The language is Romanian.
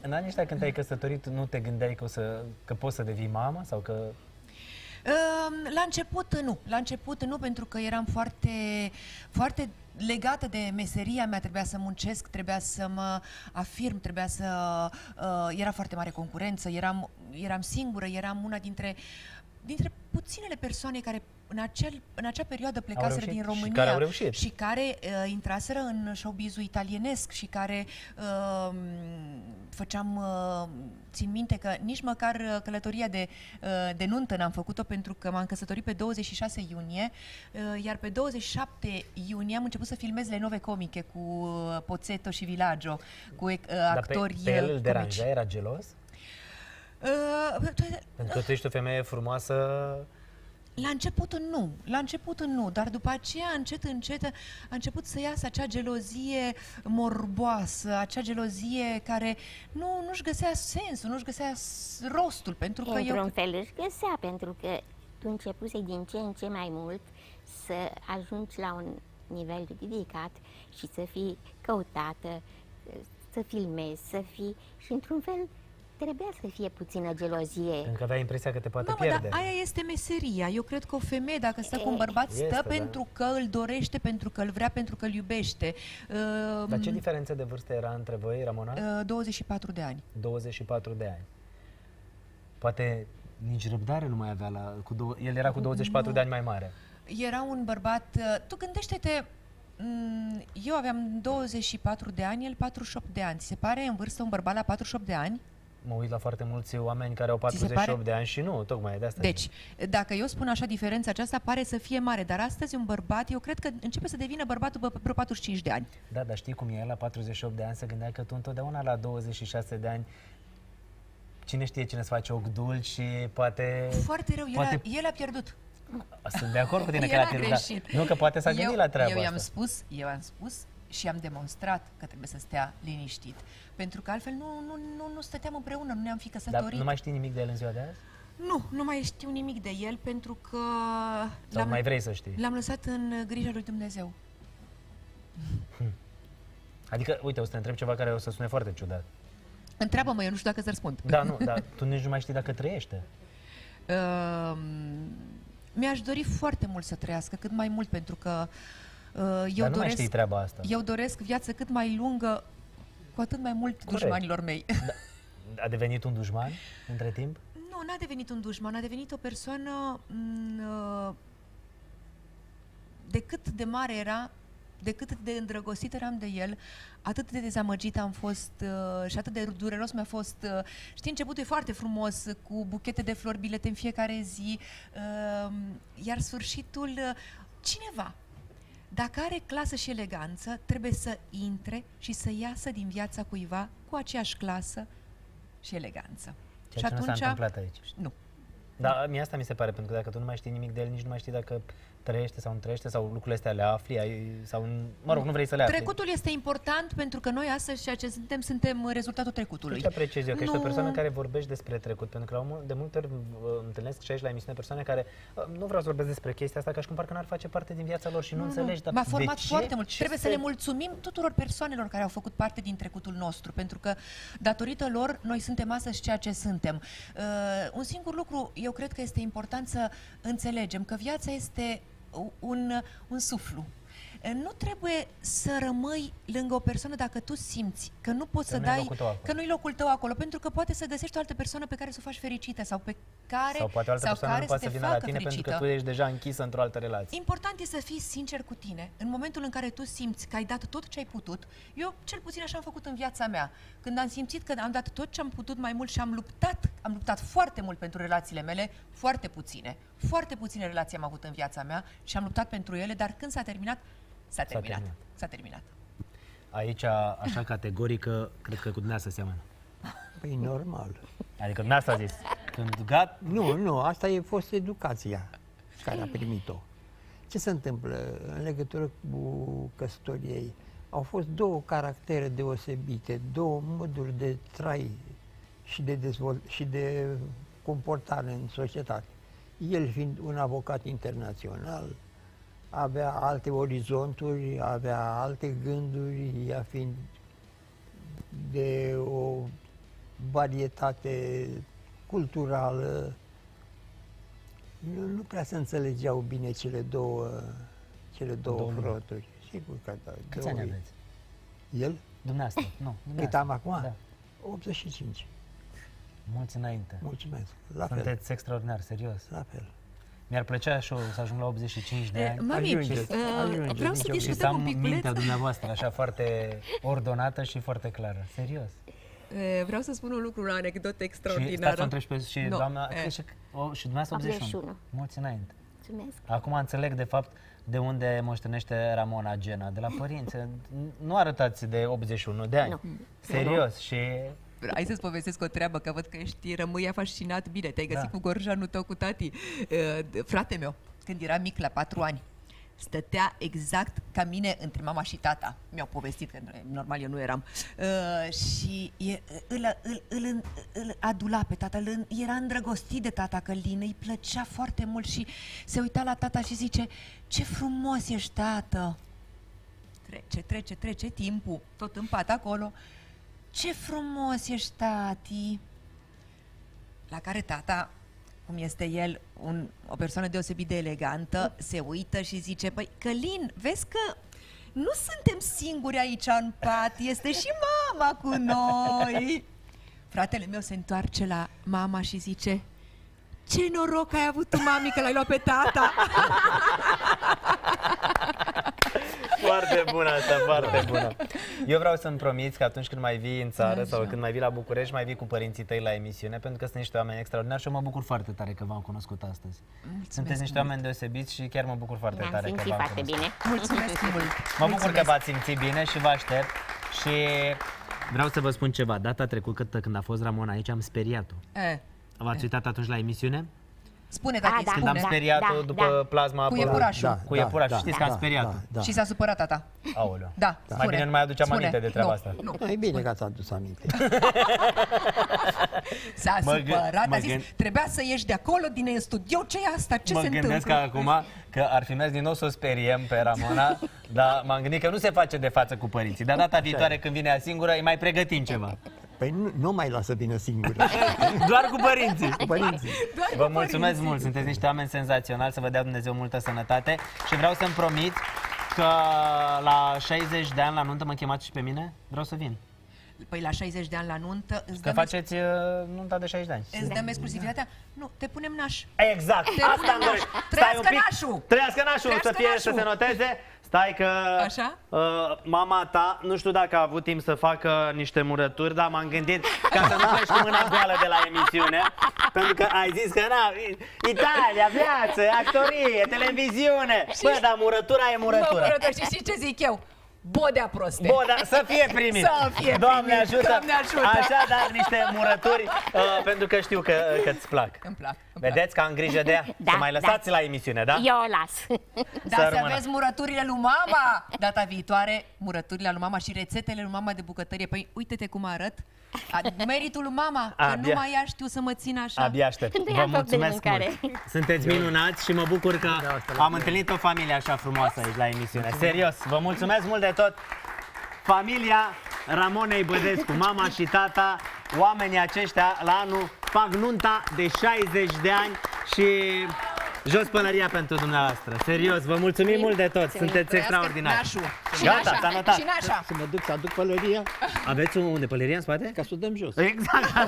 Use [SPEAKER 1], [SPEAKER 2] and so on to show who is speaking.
[SPEAKER 1] În anii ăștia când te-ai căsătorit, nu te gândeai că, o să, că poți să devii mamă sau că...
[SPEAKER 2] Ehm, La început nu, la început nu pentru că eram foarte, foarte legată de meseria mea, trebuia să muncesc, trebuia să mă afirm, trebuia să... Uh, era foarte mare concurență, eram, eram singură, eram una dintre, dintre puținele persoane care în, acel, în acea perioadă plecaseră
[SPEAKER 1] reușit
[SPEAKER 2] din
[SPEAKER 1] și
[SPEAKER 2] România
[SPEAKER 1] care au reușit.
[SPEAKER 2] și care uh, intraseră în showbizul italienesc și care uh, făceam, uh, țin minte că nici măcar uh, călătoria de, uh, de nuntă n-am făcut-o pentru că m-am căsătorit pe 26 iunie, uh, iar pe 27 iunie am început să filmez le nove comice cu uh, Pozzetto și Villaggio, cu uh,
[SPEAKER 1] Dar
[SPEAKER 2] actori
[SPEAKER 1] pe, pe el îl
[SPEAKER 2] uh,
[SPEAKER 1] deranja,
[SPEAKER 2] comici.
[SPEAKER 1] era gelos?
[SPEAKER 2] Uh,
[SPEAKER 1] Pentru că tu ești o femeie frumoasă...
[SPEAKER 2] La început nu, la început nu, dar după aceea încet, încet a început să iasă acea gelozie morboasă, acea gelozie care nu, nu-și găsea sensul, nu-și găsea s- rostul, pentru că
[SPEAKER 3] Într-un
[SPEAKER 2] eu...
[SPEAKER 3] fel își găsea, pentru că tu începuse din ce în ce mai mult să ajungi la un nivel ridicat și să fii căutată, să filmezi, să fii... Și într-un fel trebuia să fie puțină gelozie.
[SPEAKER 1] Pentru că avea impresia că te poate
[SPEAKER 2] Mamă,
[SPEAKER 1] pierde.
[SPEAKER 2] dar aia este meseria. Eu cred că o femeie, dacă stă cu un bărbat, stă
[SPEAKER 1] Este, da.
[SPEAKER 2] pentru că îl dorește, pentru că îl vrea, pentru că îl iubește. Uh,
[SPEAKER 1] Dar ce diferență de vârstă era între voi, Ramona?
[SPEAKER 2] uh, 24 de ani.
[SPEAKER 1] 24 de ani. Poate nici răbdare nu mai avea la... Cu două, el era cu 24 de ani mai mare.
[SPEAKER 2] Era un bărbat... uh, Tu gândește-te... mm, Eu aveam 24 de ani, el 48 de ani. Ți se pare în vârstă un bărbat la 48 de ani?
[SPEAKER 1] Mă uit la foarte mulți oameni care au
[SPEAKER 2] Ți se
[SPEAKER 1] 48
[SPEAKER 2] pare?
[SPEAKER 1] de ani și nu, tocmai de asta.
[SPEAKER 2] Deci, dacă eu spun așa, diferența aceasta pare să fie mare, dar astăzi un bărbat, eu cred că începe să devină bărbat după vreo 45 de ani.
[SPEAKER 1] Da, dar știi cum e, la 48 de ani se gândea că tu întotdeauna la 26 de ani cine știe cine îți face ochi dulci și poate...
[SPEAKER 2] Foarte rău, el,
[SPEAKER 1] poate...
[SPEAKER 2] a, el a pierdut.
[SPEAKER 1] Sunt de acord cu tine că
[SPEAKER 2] El
[SPEAKER 1] l-a
[SPEAKER 2] a
[SPEAKER 1] pierdut,
[SPEAKER 2] greșit.
[SPEAKER 1] dar nu că poate s-a gândit
[SPEAKER 2] eu,
[SPEAKER 1] la treaba
[SPEAKER 2] Eu i-am
[SPEAKER 1] asta.
[SPEAKER 2] spus, eu am spus și am demonstrat că trebuie să stea liniștit. Pentru că altfel nu, nu, nu, nu stăteam împreună, nu ne-am fi
[SPEAKER 1] Dar
[SPEAKER 2] căsătorit.
[SPEAKER 1] nu mai știi nimic de el în ziua de azi?
[SPEAKER 2] Nu, nu mai știu nimic de el pentru că
[SPEAKER 1] Sau mai vrei să știi?
[SPEAKER 2] l-am lăsat în grija lui Dumnezeu.
[SPEAKER 1] Adică, uite, o să te întreb ceva care o să sune foarte ciudat.
[SPEAKER 2] Întreabă-mă, eu nu știu dacă să răspund.
[SPEAKER 1] Da, nu, dar tu nici nu mai știi dacă trăiește.
[SPEAKER 2] Uh, mi-aș dori foarte mult să trăiască, cât mai mult, pentru că uh, eu
[SPEAKER 1] dar nu mai
[SPEAKER 2] doresc,
[SPEAKER 1] știi treaba asta.
[SPEAKER 2] eu doresc viață cât mai lungă, cu atât mai mult
[SPEAKER 1] Corect.
[SPEAKER 2] dușmanilor mei.
[SPEAKER 1] A devenit un dușman între timp?
[SPEAKER 2] Nu, n-a devenit un dușman, a devenit o persoană m, uh, de cât de mare era, de cât de îndrăgostit eram de el, atât de dezamăgit am fost uh, și atât de dureros mi-a fost. Uh, știi, începutul e foarte frumos, uh, cu buchete de flori, bilete în fiecare zi, uh, iar sfârșitul, uh, cineva, dacă are clasă și eleganță, trebuie să intre și să iasă din viața cuiva cu aceeași clasă și eleganță.
[SPEAKER 1] Ceea
[SPEAKER 2] și
[SPEAKER 1] ce nu s-a întâmplat aici.
[SPEAKER 2] Nu.
[SPEAKER 1] Da, mie asta mi se pare, pentru că dacă tu nu mai știi nimic de el, nici nu mai știi dacă trăiește sau nu trăiește, sau lucrurile astea le afli, ai, sau, mă rog, nu vrei să le afli.
[SPEAKER 2] Trecutul este important pentru că noi astăzi ceea ce suntem, suntem rezultatul
[SPEAKER 1] Tu
[SPEAKER 2] trecutului.
[SPEAKER 1] ce apreciezi eu? Că ești o
[SPEAKER 2] Nu.
[SPEAKER 1] persoană care vorbești despre trecut, pentru că la mul- de multe ori uh, întâlnesc și aici la emisiune persoane care uh, nu vreau să vorbesc despre chestia asta, ca și cum parcă n-ar face parte din viața lor și nu, înțelegi. Dar
[SPEAKER 2] M-a
[SPEAKER 1] de
[SPEAKER 2] format
[SPEAKER 1] ce?
[SPEAKER 2] foarte mult.
[SPEAKER 1] Ce
[SPEAKER 2] Trebuie să
[SPEAKER 1] se-
[SPEAKER 2] le mulțumim tuturor persoanelor care au făcut parte din trecutul nostru, pentru că datorită lor noi suntem astăzi ceea ce suntem. Uh, un singur lucru, eu cred că este important să înțelegem că viața este un, un suflu. Uh, Nu trebuie să rămâi lângă o persoană dacă tu simți că nu poți
[SPEAKER 1] Că
[SPEAKER 2] să
[SPEAKER 1] nu-i
[SPEAKER 2] dai,
[SPEAKER 1] locul tău acolo.
[SPEAKER 2] că nu-i locul tău acolo, pentru că poate să găsești o altă persoană pe care să o faci fericită sau pe care
[SPEAKER 1] Sau poate o altă
[SPEAKER 2] sau
[SPEAKER 1] persoană
[SPEAKER 2] care
[SPEAKER 1] nu poate să
[SPEAKER 2] te
[SPEAKER 1] vină la
[SPEAKER 2] facă
[SPEAKER 1] tine pentru
[SPEAKER 2] fericită.
[SPEAKER 1] că tu ești deja închisă într-o altă relație.
[SPEAKER 2] Important e să fii sincer cu tine. În momentul în care tu simți că ai dat tot ce ai putut, eu cel puțin așa am făcut în viața mea. Când am simțit că am dat tot ce am putut mai mult și am luptat, am luptat foarte mult pentru relațiile mele, foarte puține. Foarte puține relații am avut în viața mea și am luptat pentru ele, dar când s-a terminat, s-a terminat.
[SPEAKER 1] terminat.
[SPEAKER 2] S-a terminat.
[SPEAKER 1] Aici, așa categorică, cred că cu dumneavoastră seamănă.
[SPEAKER 4] Păi normal.
[SPEAKER 1] Adică dumneavoastră a zis, când gat,
[SPEAKER 4] Nu, nu, asta e fost educația care a primit-o. Ce se întâmplă în legătură cu căsătoria ei? Au fost două caractere deosebite, două moduri de trai și de, dezvol- și de comportare în societate. El fiind un avocat internațional, avea alte orizonturi, avea alte gânduri, ea fiind de o varietate culturală. Nu, nu prea se înțelegeau bine cele două, cele două,
[SPEAKER 1] Două lumi.
[SPEAKER 4] froturi. Sigur că da.
[SPEAKER 1] Câți
[SPEAKER 4] două-
[SPEAKER 1] ani aveți?
[SPEAKER 4] El?
[SPEAKER 1] Dumneavoastră, nu,
[SPEAKER 4] Cât
[SPEAKER 1] dumneavoastră.
[SPEAKER 4] am acum?
[SPEAKER 1] Da.
[SPEAKER 4] 85.
[SPEAKER 1] Mulți înainte.
[SPEAKER 4] Mulțumesc. La fel.
[SPEAKER 1] Sunteți extraordinar, serios.
[SPEAKER 4] La fel.
[SPEAKER 1] Mi-ar plăcea și eu să ajung la 85 de ani.
[SPEAKER 2] Mami,
[SPEAKER 4] Ajungeți,
[SPEAKER 2] uh,
[SPEAKER 4] ajungeți,
[SPEAKER 2] vreau să
[SPEAKER 4] nicio
[SPEAKER 1] și să
[SPEAKER 2] discutăm
[SPEAKER 1] am
[SPEAKER 2] un piculeț.
[SPEAKER 1] mintea dumneavoastră așa foarte ordonată și foarte clară. Serios.
[SPEAKER 2] E, Vreau să spun un lucru, o anecdotă
[SPEAKER 1] Și stați
[SPEAKER 2] extraordinară.
[SPEAKER 1] să o întreb și pe și
[SPEAKER 2] Nu,
[SPEAKER 1] doamna,
[SPEAKER 2] e.
[SPEAKER 1] că și, o, și dumneavoastră 81.
[SPEAKER 3] 81.
[SPEAKER 1] Mulți înainte.
[SPEAKER 3] Mulțumesc.
[SPEAKER 1] Acum înțeleg de fapt de unde moștenește Ramona Gena, de la părinți. Nu arătați de 81 de ani.
[SPEAKER 3] Nu.
[SPEAKER 1] Serios. Și
[SPEAKER 2] Hai să-ți povestesc o treabă, că văd că ești rămâia fascinat. Bine, te-ai găsit
[SPEAKER 1] Da.
[SPEAKER 2] cu gorjanul tău, cu tati. Uh, Frate meu, când era mic, la patru ani, stătea exact ca mine între mama și tata. Mi-au povestit, că normal eu nu eram. Uh, și e, îl, îl, îl, îl adula pe tata, îl, era îndrăgostit de tata Călin, îi plăcea foarte mult și se uita la tata și zice, ce frumos ești, tată! Trece, trece, trece timpul, tot în pat acolo. Ce frumos ești, tati! La care tata, cum este el, un, o persoană deosebit de elegantă, se uită și zice, păi, Călin, vezi că nu suntem singuri aici în pat, este și mama cu noi! Fratele meu se întoarce la mama și zice, ce noroc ai avut tu, mami, că l-ai luat pe tata!
[SPEAKER 1] Foarte bună asta, foarte bună. Eu vreau să-mi promiți că atunci când mai vii în țară sau
[SPEAKER 2] Așa.
[SPEAKER 1] când mai vii la București, mai vii cu părinții tăi la emisiune, pentru că sunt niște oameni extraordinari și eu mă bucur foarte tare că v-am cunoscut astăzi. Sunteți niște oameni deosebiți și chiar mă bucur foarte
[SPEAKER 3] Ne-am
[SPEAKER 1] tare că
[SPEAKER 3] simțit
[SPEAKER 1] v-am
[SPEAKER 3] foarte
[SPEAKER 1] cunoscut.
[SPEAKER 3] bine.
[SPEAKER 2] Mulțumesc mult!
[SPEAKER 1] Mă bucur că
[SPEAKER 2] Mulțumesc.
[SPEAKER 1] v-ați simțit bine și vă aștept și vreau să vă spun ceva. Data trecută când a fost Ramona aici am speriat-o.
[SPEAKER 2] E,
[SPEAKER 1] V-ați uitat atunci la emisiune?
[SPEAKER 2] Spune,
[SPEAKER 3] A,
[SPEAKER 2] tati,
[SPEAKER 3] da,
[SPEAKER 1] Când am
[SPEAKER 2] spune.
[SPEAKER 3] da.
[SPEAKER 1] speriat-o după
[SPEAKER 3] da.
[SPEAKER 1] plasma
[SPEAKER 2] Cu
[SPEAKER 1] apărut.
[SPEAKER 2] iepurașul.
[SPEAKER 1] Cu iepurașul. Știți că am speriat-o.
[SPEAKER 4] Da,
[SPEAKER 2] Și s-a supărat tata.
[SPEAKER 1] Aoleu.
[SPEAKER 2] Da,
[SPEAKER 1] Mai
[SPEAKER 2] spune.
[SPEAKER 1] bine nu mai aduceam
[SPEAKER 2] Spune.
[SPEAKER 1] aminte de treaba
[SPEAKER 2] Nu,
[SPEAKER 1] asta.
[SPEAKER 2] Nu,
[SPEAKER 4] da. E bine că ați adus aminte.
[SPEAKER 2] S-a
[SPEAKER 1] Mă gâ-
[SPEAKER 2] supărat,
[SPEAKER 1] mă
[SPEAKER 2] a zis,
[SPEAKER 1] gând-
[SPEAKER 2] trebuia să ieși de acolo, din studio, ce e asta, ce
[SPEAKER 1] mă
[SPEAKER 2] se
[SPEAKER 1] gândesc
[SPEAKER 2] întâmplă?
[SPEAKER 1] că acum că ar fi mers din nou să o speriem pe Ramona, dar m-am gândit că nu se face de față cu părinții. Dar data viitoare când vine ea singură, îi mai pregătim ceva.
[SPEAKER 4] Păi nu, nu mai lasă vină singură.
[SPEAKER 1] Doar cu părinții.
[SPEAKER 4] Cu părinții.
[SPEAKER 2] Doar
[SPEAKER 1] Vă
[SPEAKER 2] cu
[SPEAKER 1] mulțumesc
[SPEAKER 2] părinții.
[SPEAKER 1] mult, sunteți niște oameni senzaționali, să vă dea Dumnezeu multă sănătate și vreau să-mi promit că la 60 de ani la nuntă mă chemați și pe mine? Vreau să vin.
[SPEAKER 2] Păi la 60 de ani la nuntă, îți
[SPEAKER 1] Că
[SPEAKER 2] dăm,
[SPEAKER 1] faceți uh, nunta de 60 de ani.
[SPEAKER 2] îți dăm exclusivitatea? Nu, te punem naș.
[SPEAKER 1] Exact,
[SPEAKER 2] Te
[SPEAKER 1] asta
[SPEAKER 2] punem
[SPEAKER 1] am dorit.
[SPEAKER 2] naș.
[SPEAKER 1] Stai un
[SPEAKER 2] Trăiască
[SPEAKER 1] pic.
[SPEAKER 2] nașul.
[SPEAKER 1] Trăiască nașul,
[SPEAKER 2] Trăiască
[SPEAKER 1] să fie,
[SPEAKER 2] nașul.
[SPEAKER 1] să se noteze. Stai că
[SPEAKER 2] Așa?
[SPEAKER 1] Uh, mama ta, nu știu dacă a avut timp să facă niște murături, dar m-am gândit ca să nu pleci cu mâna goală de la emisiune, pentru că ai zis că na, Italia, viață, actorie, televiziune. Bă, dar murătura e
[SPEAKER 2] Mă,
[SPEAKER 1] murătură.
[SPEAKER 2] brădă, și știi ce zic eu? Bodea proste.
[SPEAKER 1] Bun, dar să fie primit.
[SPEAKER 2] Să fie
[SPEAKER 1] Doamne
[SPEAKER 2] primit,
[SPEAKER 1] ajută.
[SPEAKER 2] Doamne ajută.
[SPEAKER 1] Așa, dar niște murături, uh, pentru că știu că îți plac.
[SPEAKER 2] Îmi plac. Îmi plac.
[SPEAKER 1] Vedeți că am grijă de ea?
[SPEAKER 3] Da,
[SPEAKER 1] să mai
[SPEAKER 3] da.
[SPEAKER 1] lăsați la emisiune, da?
[SPEAKER 3] Eu o las.
[SPEAKER 2] Da,
[SPEAKER 1] Să
[SPEAKER 2] să
[SPEAKER 1] rămână.
[SPEAKER 2] aveți murăturile lui mama Data viitoare, murăturile lui mama și rețetele lui mama de bucătărie Păi uite-te cum arăt A, Meritul lui mama, că
[SPEAKER 1] Abia.
[SPEAKER 2] numai ea știu să mă țin așa
[SPEAKER 1] Abia aștept.
[SPEAKER 3] Când îi
[SPEAKER 1] Vă
[SPEAKER 3] am foc de
[SPEAKER 1] mulțumesc
[SPEAKER 3] mâncare.
[SPEAKER 1] mult. Sunteți minunați și mă bucur că
[SPEAKER 4] Da, asta la
[SPEAKER 1] am
[SPEAKER 4] fel.
[SPEAKER 1] întâlnit o familie așa frumoasă aici la emisiune. Serios, vă mulțumesc mult de tot. Familia Ramonei Bădescu, mama și tata, oamenii aceștia la anul fac nunta de 60 de ani și jos pălăria pentru dumneavoastră. Serios, vă mulțumim mult de tot. Sunteți
[SPEAKER 2] Trăiască
[SPEAKER 1] extraordinari.
[SPEAKER 2] nașul. Și
[SPEAKER 1] Gata,
[SPEAKER 2] nașa,
[SPEAKER 1] s-a notat.
[SPEAKER 2] Și nașa
[SPEAKER 4] Să mă duc să aduc pălăria
[SPEAKER 1] Aveți unde pălăria în spate?
[SPEAKER 4] ca să o dăm jos.
[SPEAKER 1] Exact.